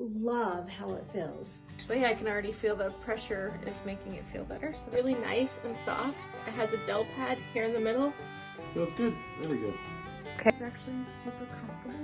love how it feels. Actually, I can already feel the pressure is making it feel better. So really nice and soft. It has a gel pad here in the middle. Feels good. Really good. Okay. It's actually super comfortable.